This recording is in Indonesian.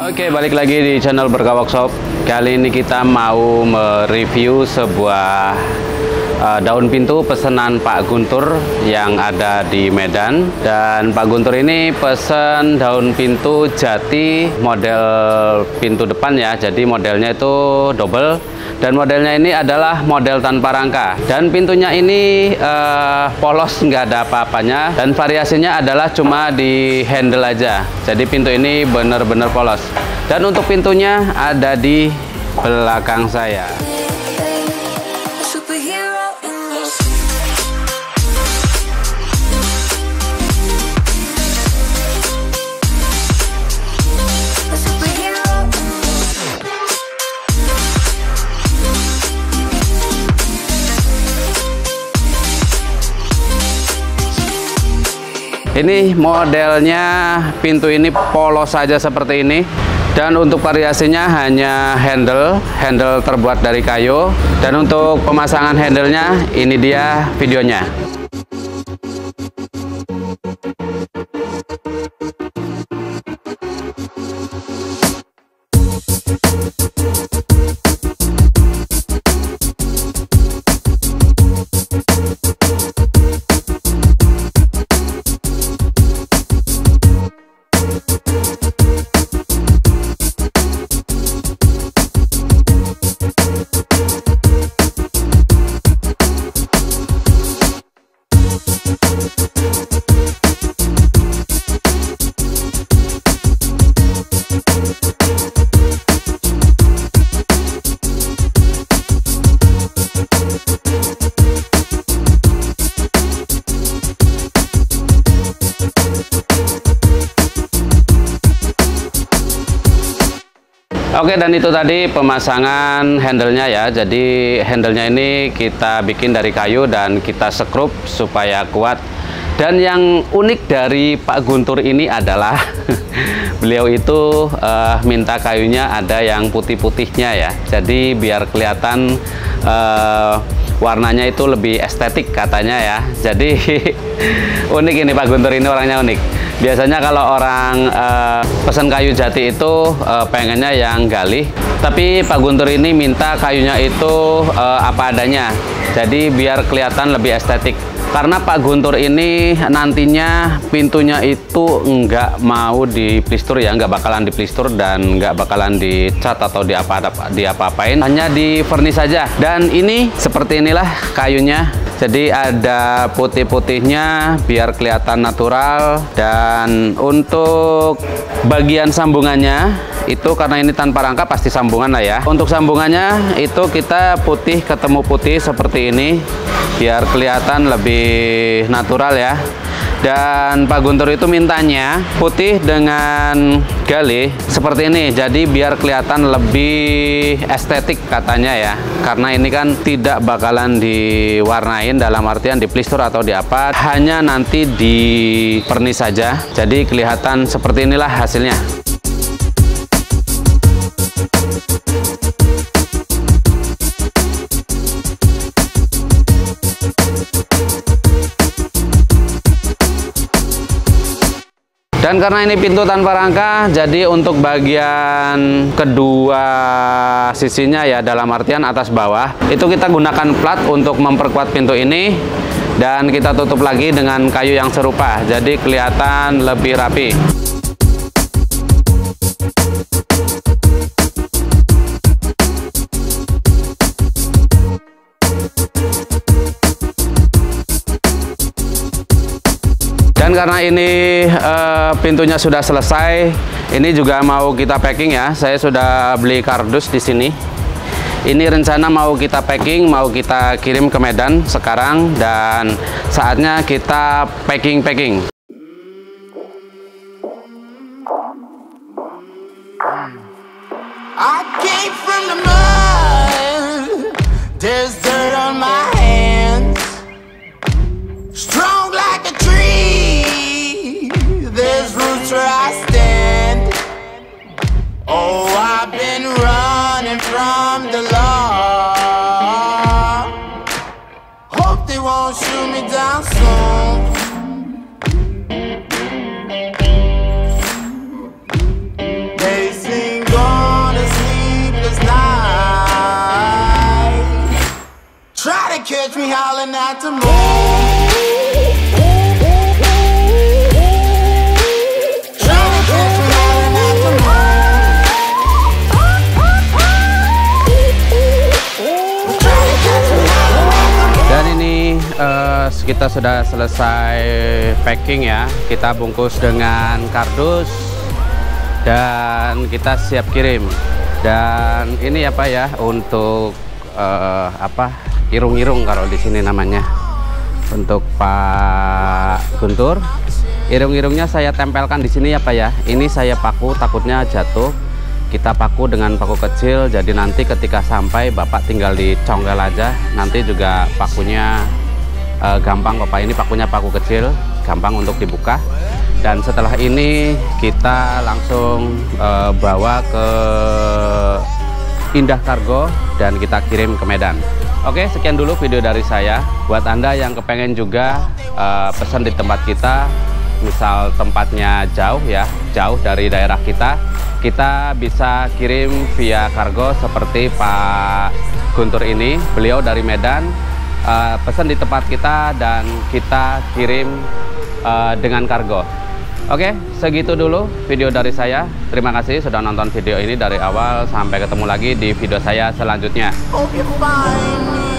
Oke, balik lagi di channel Berkah Workshop. Kali ini kita mau mereview sebuah uh, daun pintu pesanan Pak Guntur yang ada di Medan. Dan Pak Guntur ini pesen daun pintu jati model pintu depan ya. Jadi modelnya itu double. Dan modelnya ini adalah model tanpa rangka. Dan pintunya ini uh, polos nggak ada apa-apanya. Dan variasinya adalah cuma di handle aja. Jadi pintu ini benar-benar polos. Dan untuk pintunya ada di belakang saya Ini modelnya pintu ini polos saja seperti ini dan untuk variasinya hanya handle, handle terbuat dari kayu dan untuk pemasangan handlenya ini dia videonya. Oke dan itu tadi pemasangan handlenya ya. Jadi handlenya ini kita bikin dari kayu dan kita sekrup supaya kuat. Dan yang unik dari Pak Guntur ini adalah beliau itu uh, minta kayunya ada yang putih-putihnya ya. Jadi biar kelihatan uh, warnanya itu lebih estetik katanya ya. Jadi unik ini Pak Guntur ini orangnya unik biasanya kalau orang uh, pesan kayu jati itu uh, pengennya yang galih. Tapi Pak Guntur ini minta kayunya itu uh, apa adanya. Jadi biar kelihatan lebih estetik. Karena Pak Guntur ini nantinya pintunya itu nggak mau diplistur ya nggak bakalan diplistur dan nggak bakalan dicat atau di apa di apa apain hanya di vernis saja. Dan ini seperti inilah kayunya jadi ada putih-putihnya biar kelihatan natural. Dan untuk bagian sambungannya itu karena ini tanpa rangka pasti sambungan lah ya. Untuk sambungannya itu kita putih ketemu putih seperti ini. Biar kelihatan lebih natural ya dan Pak Guntur itu mintanya putih dengan galih seperti ini. Jadi biar kelihatan lebih estetik katanya ya. Karena ini kan tidak bakalan diwarnain dalam artian di plistur atau di apa hanya nanti di pernis saja. Jadi kelihatan seperti inilah hasilnya Dan karena ini pintu tanpa rangka, jadi untuk bagian kedua sisinya ya dalam artian atas bawah, itu kita gunakan plat untuk memperkuat pintu ini dan kita tutup lagi dengan kayu yang serupa. Jadi kelihatan lebih rapi. Dan karena ini uh, pintunya sudah selesai, ini juga mau kita packing ya. Saya sudah beli kardus di sini. Ini rencana mau kita packing, mau kita kirim ke Medan sekarang dan saatnya kita packing-packing. I came from the mud. There's the law. Hope they won't shoot me down soon. Catch me howling at the moon kita sudah selesai packing ya. Kita bungkus dengan kardus dan kita siap kirim. Dan ini apa ya untuk eh, apa irung-irung kalau di sini namanya untuk Pak Guntur. Irung-irungnya saya tempelkan di sini ya Pak ya. Ini saya paku takutnya jatuh. Kita paku dengan paku kecil jadi nanti ketika sampai Bapak tinggal dicongkel aja. Nanti juga pakunya eh, gampang kok Pak. Ini pakunya paku kecil, gampang untuk dibuka. Dan setelah ini kita langsung eh, bawa ke Indah Kargo dan kita kirim ke Medan. Oke, sekian dulu video dari saya. Buat Anda yang kepengen juga eh, pesan di tempat kita, misal tempatnya jauh ya, jauh dari daerah kita, kita bisa kirim via kargo seperti Pak Guntur ini. Beliau dari Medan, eh, pesan di tempat kita dan kita kirim eh, dengan kargo. Oke, segitu dulu video dari saya. Terima kasih sudah nonton video ini dari awal sampai ketemu lagi di video saya selanjutnya. Find me.